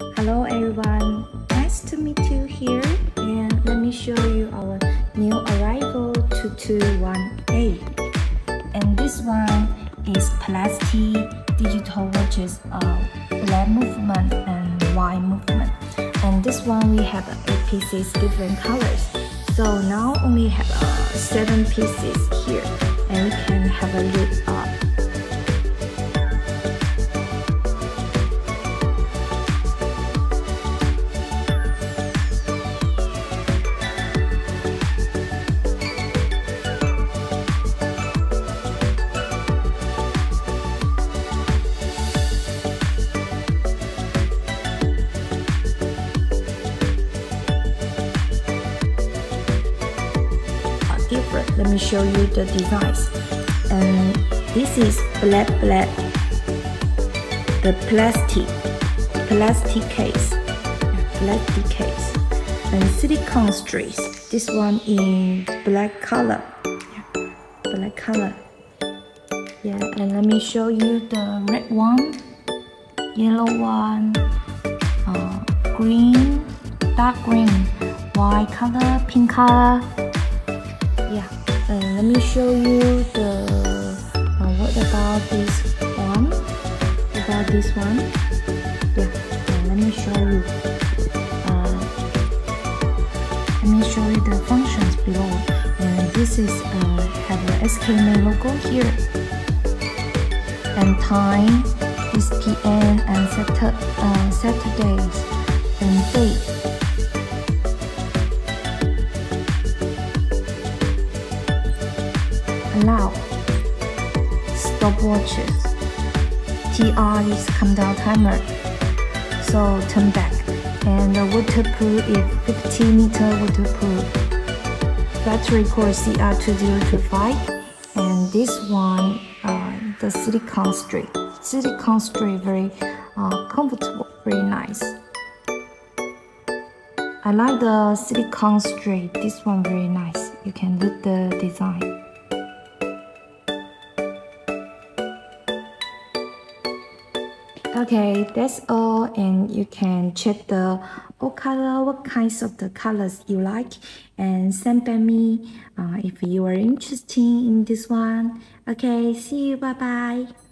Hello everyone, nice to meet you here and let me show you our new arrival 2218. And this one is plastic digital watches of left movement and right movement. And this one we have 8 pieces different colors. So now only have uh, 7 pieces here and we can have a look up. Different. Let me show you the designs. And this is black black. The plastic, plastic case, plastic case, and silicone strays. This one in black color, black color. Yeah, and let me show you the red one, yellow one, uh, green, dark green, white color, pink color let me show you the uh, what about this one? About this one? Yeah uh, let me show you. Uh, let me show you the functions below. And this is uh, have the SKM logo here. And time is PM and Saturday, uh, Saturdays and date allow stopwatches TR is countdown timer. So turn back. And the waterproof is 50 meter waterproof. Battery core CR2025 and this one uh, the silicone strip. Silicone strip very uh, comfortable very nice. I like the silicone strip. This one very nice. You can look the design okay that's all and you can check the what color what kinds of the colors you like and send by me uh, if you are interested in this one. Okay see you bye bye